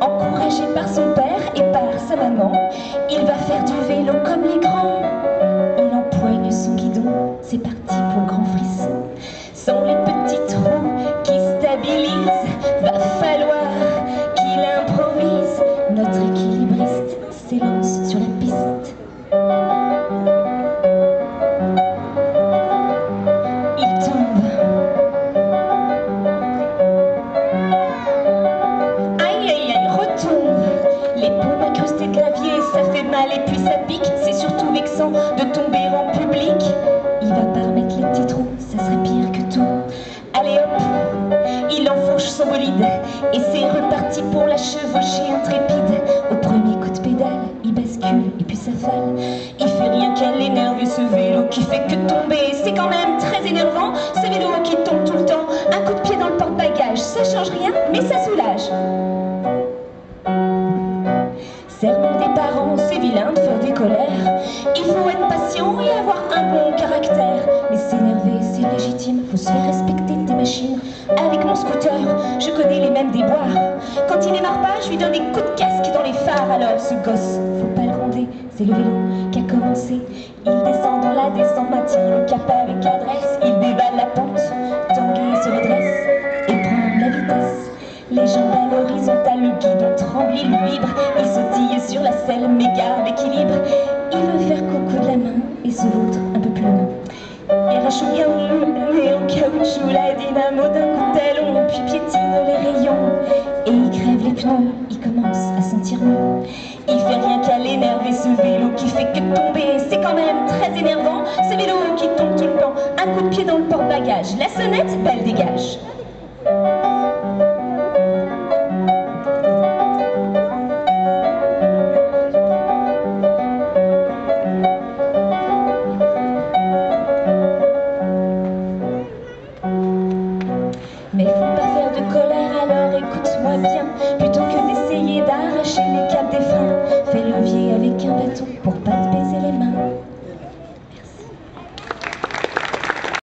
encouragé par son père et par sa maman. Il va faire du vélo comme les grands. Et puis ça pique. C'est surtout vexant de tomber en public. Il va pas remettre les petits trous, ça serait pire que tout. Allez hop, il enfourche son bolide et c'est reparti pour la chevaucher intrépide. Au premier coup de pédale, il bascule et puis s'affale. Il fait rien qu'à l'énerver ce vélo qui fait que tomber. C'est quand même très énervant, ce vélo qui tombe tout le temps. Un coup de pied dans le porte-bagages, ça change rien, mais ça soulage. Vilain de faire des colères. Il faut être patient et avoir un bon caractère. Mais s'énerver, c'est légitime, faut se faire respecter des machines. Avec mon scooter, je connais les mêmes déboires. Quand il démarre pas, je lui donne des coups de casque dans les phares. Alors ce gosse, faut pas le gronder, c'est le vélo qui a commencé. Il descend dans la descente, maintient le cap avec adresse. Il dévale la pente, Tanguy se redresse et prend la vitesse. Les jambes à l'horizontale, le guidon tremble, il vibre. Il sautille sur la selle, mais garde l'équilibre. Il veut faire coucou de la main et se vautre un peu plus loin. Il rachoue bien mais en caoutchouc, la dynamo d'un coup talon, puis piétine les rayons. Et il crève les pneus, il commence à sentir mieux. Il fait rien qu'à l'énerver ce vélo qui fait que tomber. C'est quand même très énervant, ce vélo qui tombe tout le temps. Un coup de pied dans le porte-bagages, la sonnette, belle dégage. Plutôt que d'essayer d'arracher les câbles des freins Fais levier avec un bâton pour pas te baiser